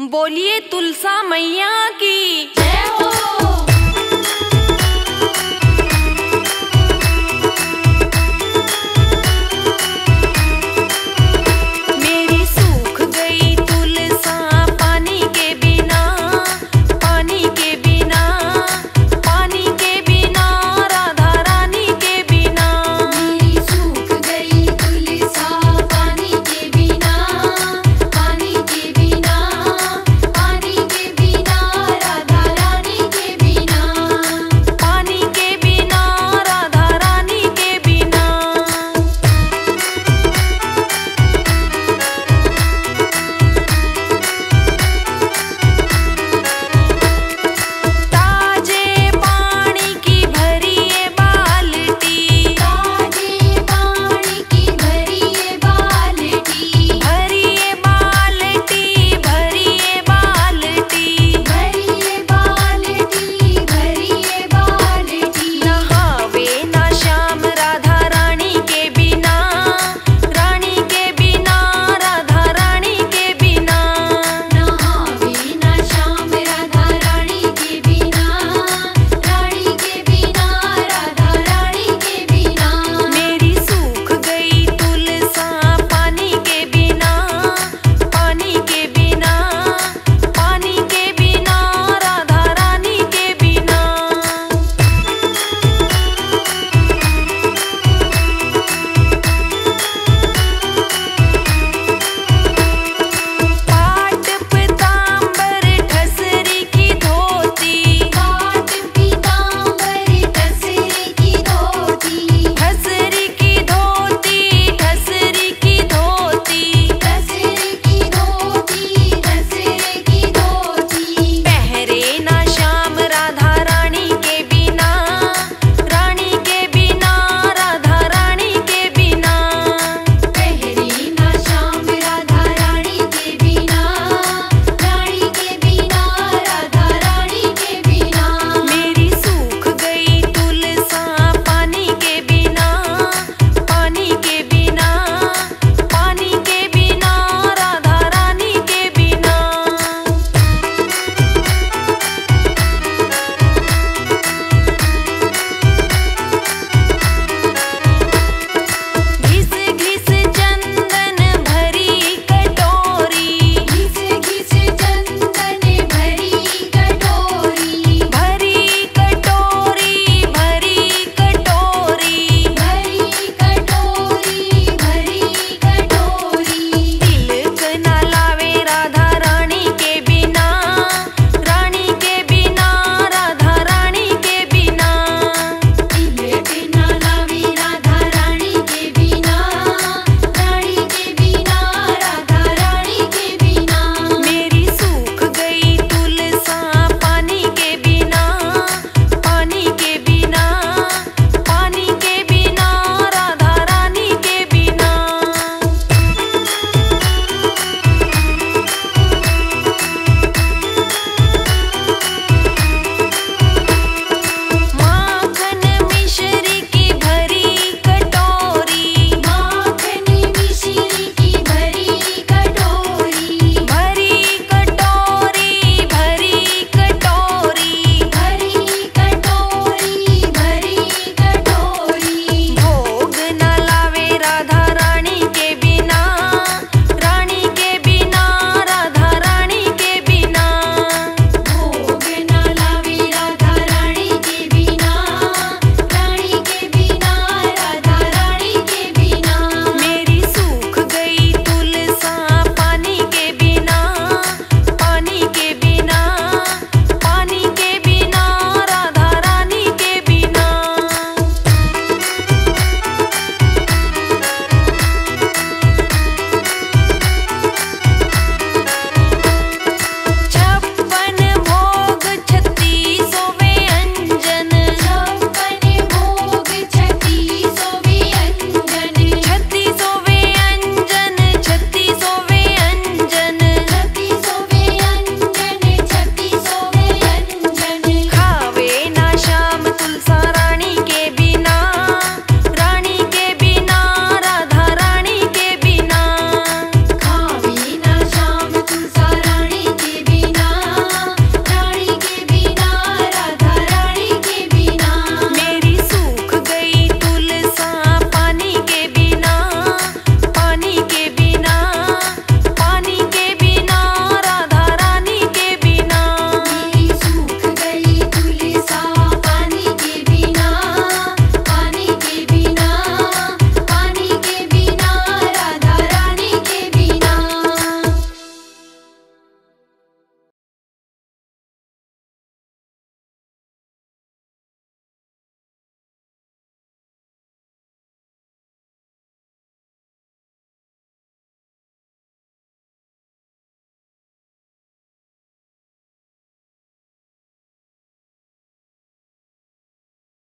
बोलिए तुलसा मैया की।